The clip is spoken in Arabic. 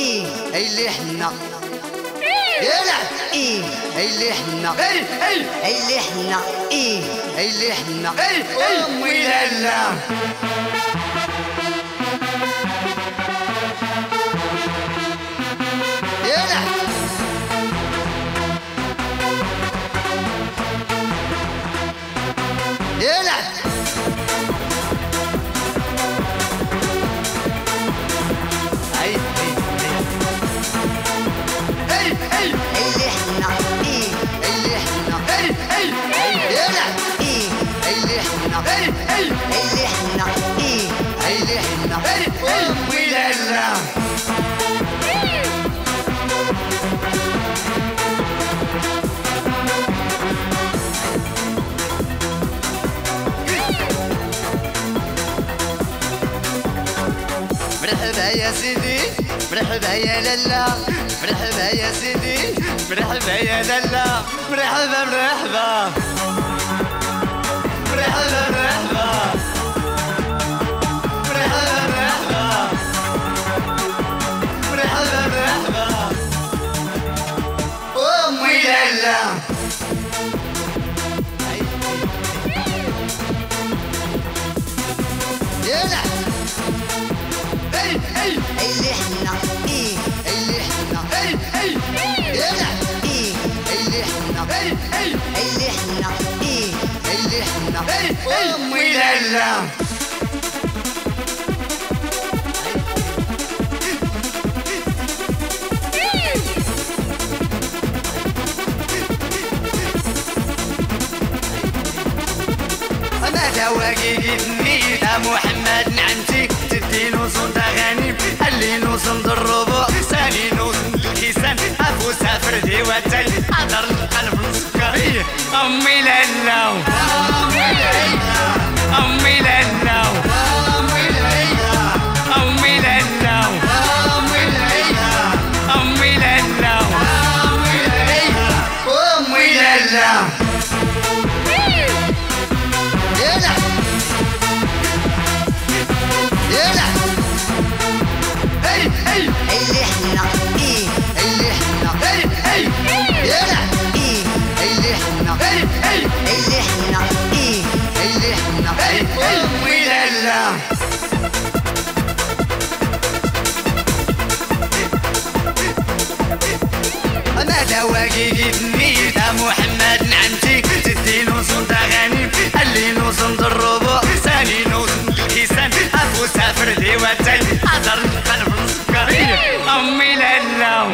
إيه. اللي حنا يلعب إيه. اللي حنا اللي إحنا. إيه. اللي حنا امي لالا يلعب يلعب اللي حنا اللي إحنا. إيه. اللي حنا امي لالا مرحبا يا سيدي. مرحبا يا لالا مرحبا يا سيدي. مرحبا يا لالا مرحبا مرحبا. اللي إحنا حنا امي لالا أنا دواقي يا محمد نعمتي تدي نوصل تغاني اللي نوصل الربع ثاني نوصل الكيسان ابو سافر دي وتل أقدر القلب السكري امي لالا امي لالا امي لالا امي لالا امي لالا امي لالا امي لالا امي لالا يلعب يلعب اللي إحنا إيه اللي إحنا لالا أنا دواجي جبني ده محمد نعمتي تدي نوصن تغني اللي نوصن الربع ثاني نوصل الكيسان ابو سافر لي وتاني حضر القلب السكري امي لالا